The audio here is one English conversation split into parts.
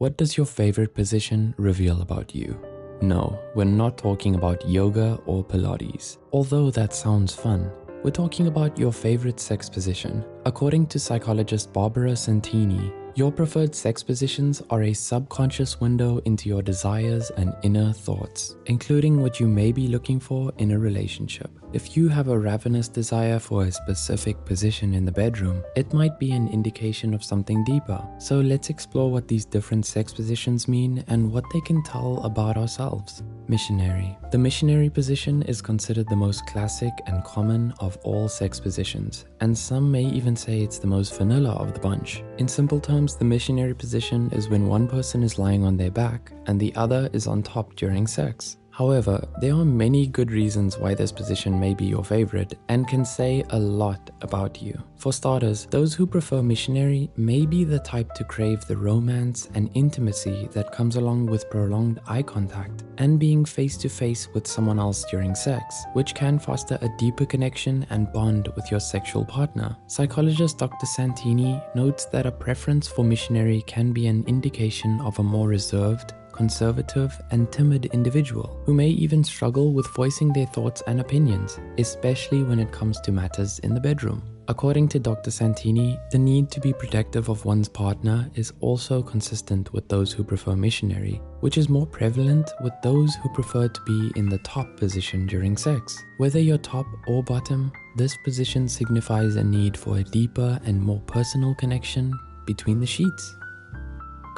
What does your favorite position reveal about you? No, we're not talking about yoga or Pilates, although that sounds fun. We're talking about your favorite sex position. According to psychologist Barbara Santini, your preferred sex positions are a subconscious window into your desires and inner thoughts, including what you may be looking for in a relationship. If you have a ravenous desire for a specific position in the bedroom, it might be an indication of something deeper. So let's explore what these different sex positions mean and what they can tell about ourselves. Missionary. The missionary position is considered the most classic and common of all sex positions, and some may even say it's the most vanilla of the bunch. In simple terms, the missionary position is when one person is lying on their back and the other is on top during sex. However, there are many good reasons why this position may be your favorite and can say a lot about you. For starters, those who prefer missionary may be the type to crave the romance and intimacy that comes along with prolonged eye contact and being face to face with someone else during sex, which can foster a deeper connection and bond with your sexual partner. Psychologist Dr. Santini notes that a preference for missionary can be an indication of a more reserved, conservative, and timid individual who may even struggle with voicing their thoughts and opinions, especially when it comes to matters in the bedroom. According to Dr. Santini, the need to be protective of one's partner is also consistent with those who prefer missionary, which is more prevalent with those who prefer to be in the top position during sex. Whether you're top or bottom, this position signifies a need for a deeper and more personal connection between the sheets.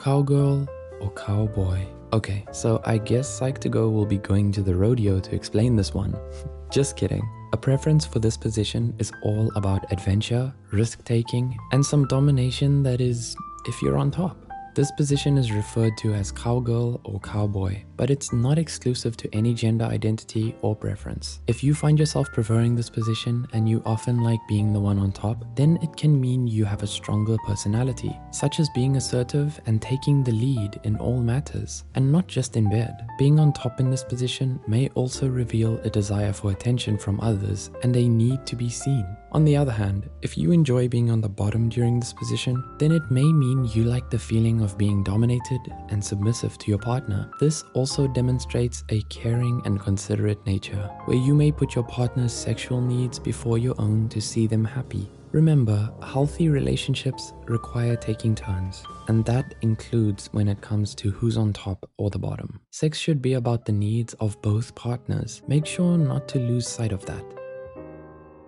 Cowgirl or cowboy? Okay, so I guess Psych2Go will be going to the rodeo to explain this one. Just kidding. A preference for this position is all about adventure, risk taking, and some domination that is if you're on top. This position is referred to as cowgirl or cowboy, but it's not exclusive to any gender identity or preference. If you find yourself preferring this position and you often like being the one on top, then it can mean you have a stronger personality, such as being assertive and taking the lead in all matters, and not just in bed. Being on top in this position may also reveal a desire for attention from others and a need to be seen. On the other hand, if you enjoy being on the bottom during this position, then it may mean you like the feeling of being dominated and submissive to your partner. This also demonstrates a caring and considerate nature, where you may put your partner's sexual needs before your own to see them happy. Remember, healthy relationships require taking turns, and that includes when it comes to who's on top or the bottom. Sex should be about the needs of both partners. Make sure not to lose sight of that.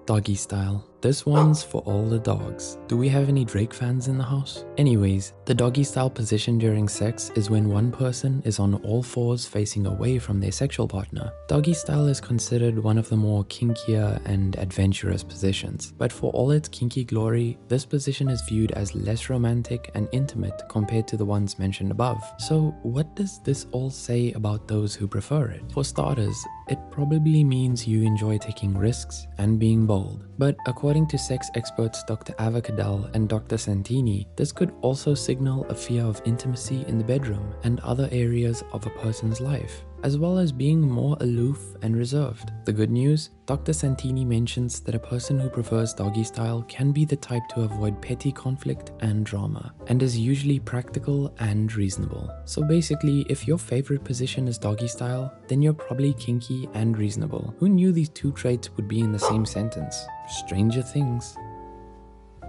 Doggy style. This one's for all the dogs. Do we have any Drake fans in the house? Anyways, the doggy style position during sex is when one person is on all fours facing away from their sexual partner. Doggy style is considered one of the more kinkier and adventurous positions, but for all its kinky glory, this position is viewed as less romantic and intimate compared to the ones mentioned above. So what does this all say about those who prefer it? For starters, it probably means you enjoy taking risks and being bold. But according to sex experts Dr. Ava Cadell and Dr. Santini, this could also signal a fear of intimacy in the bedroom and other areas of a person's life as well as being more aloof and reserved. The good news? Dr. Santini mentions that a person who prefers doggy style can be the type to avoid petty conflict and drama, and is usually practical and reasonable. So basically, if your favorite position is doggy style, then you're probably kinky and reasonable. Who knew these two traits would be in the same sentence? Stranger things.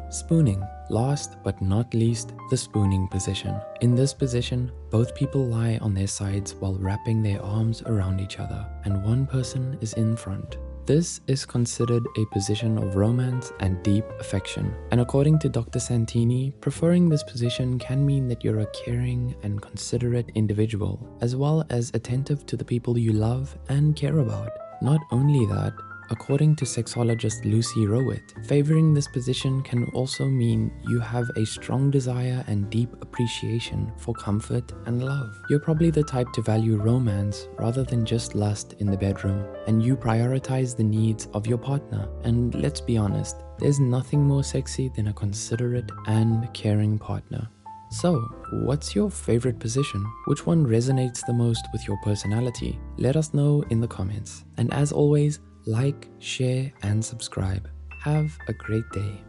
Spooning. Last but not least, the spooning position. In this position, both people lie on their sides while wrapping their arms around each other, and one person is in front. This is considered a position of romance and deep affection. And according to Dr. Santini, preferring this position can mean that you're a caring and considerate individual, as well as attentive to the people you love and care about. Not only that, According to sexologist Lucy Rowett, favoring this position can also mean you have a strong desire and deep appreciation for comfort and love. You're probably the type to value romance rather than just lust in the bedroom, and you prioritize the needs of your partner. And let's be honest, there's nothing more sexy than a considerate and caring partner. So, what's your favorite position? Which one resonates the most with your personality? Let us know in the comments. And as always, like, share, and subscribe. Have a great day.